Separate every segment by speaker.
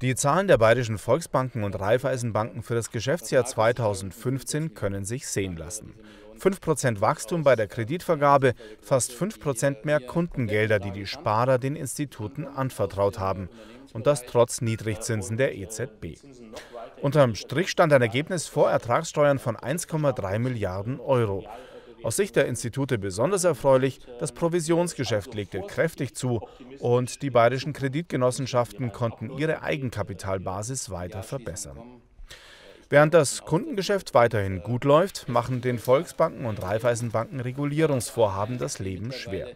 Speaker 1: Die Zahlen der bayerischen Volksbanken und Raiffeisenbanken für das Geschäftsjahr 2015 können sich sehen lassen. 5% Wachstum bei der Kreditvergabe, fast 5% mehr Kundengelder, die die Sparer den Instituten anvertraut haben. Und das trotz Niedrigzinsen der EZB. Unterm Strich stand ein Ergebnis vor Ertragssteuern von 1,3 Milliarden Euro. Aus Sicht der Institute besonders erfreulich, das Provisionsgeschäft legte kräftig zu und die bayerischen Kreditgenossenschaften konnten ihre Eigenkapitalbasis weiter verbessern. Während das Kundengeschäft weiterhin gut läuft, machen den Volksbanken und Raiffeisenbanken Regulierungsvorhaben das Leben schwer.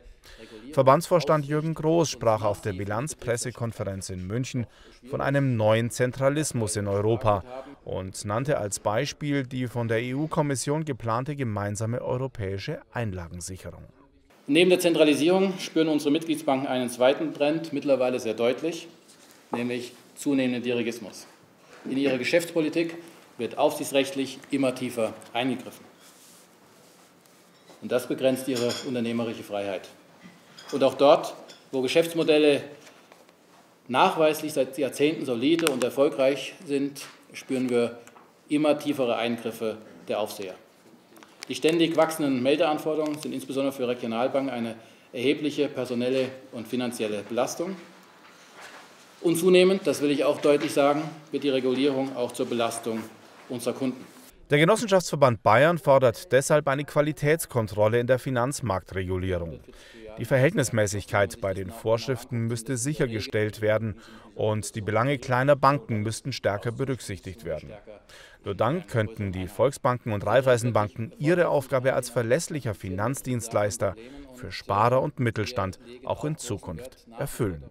Speaker 1: Verbandsvorstand Jürgen Groß sprach auf der Bilanzpressekonferenz in München von einem neuen Zentralismus in Europa und nannte als Beispiel die von der EU-Kommission geplante gemeinsame europäische Einlagensicherung.
Speaker 2: Neben der Zentralisierung spüren unsere Mitgliedsbanken einen zweiten Trend mittlerweile sehr deutlich, nämlich zunehmenden Dirigismus. In ihrer Geschäftspolitik wird aufsichtsrechtlich immer tiefer eingegriffen. Und das begrenzt ihre unternehmerische Freiheit. Und auch dort, wo Geschäftsmodelle nachweislich seit Jahrzehnten solide und erfolgreich sind, spüren wir immer tiefere Eingriffe der Aufseher. Die ständig wachsenden Meldeanforderungen sind insbesondere für Regionalbanken eine erhebliche personelle und finanzielle Belastung. Und zunehmend, das will ich auch deutlich sagen, wird die Regulierung auch zur Belastung unserer Kunden.
Speaker 1: Der Genossenschaftsverband Bayern fordert deshalb eine Qualitätskontrolle in der Finanzmarktregulierung. Die Verhältnismäßigkeit bei den Vorschriften müsste sichergestellt werden und die Belange kleiner Banken müssten stärker berücksichtigt werden. Nur dann könnten die Volksbanken und Raiffeisenbanken ihre Aufgabe als verlässlicher Finanzdienstleister für Sparer und Mittelstand auch in Zukunft erfüllen.